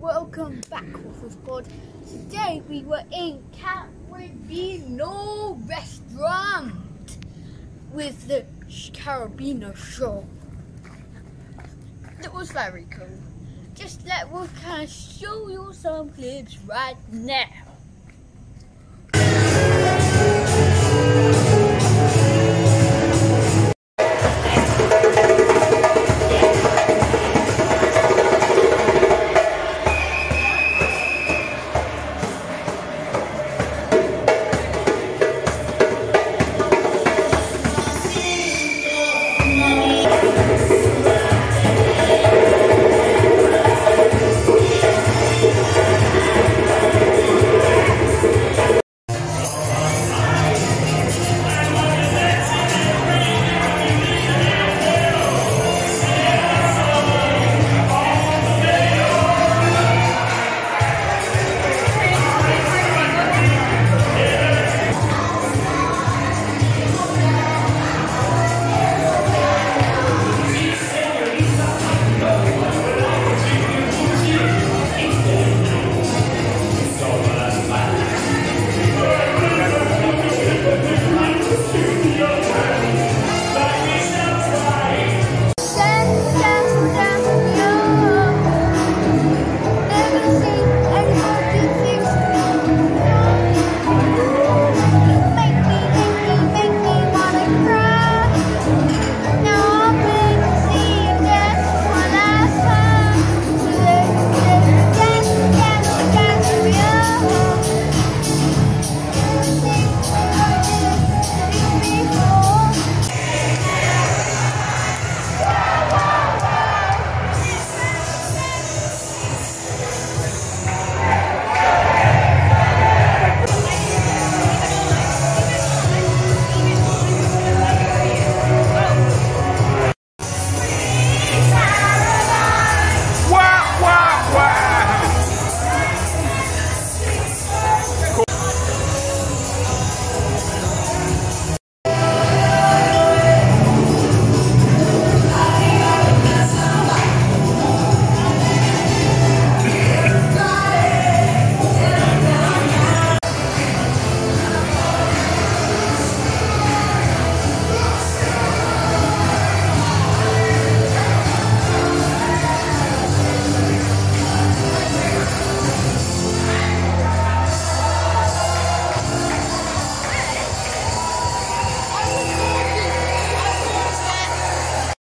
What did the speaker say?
welcome back Waffle Pod. Today we were in Caribeno restaurant with the Caribeno show. It was very cool. Just let we kind of show you some clips right now.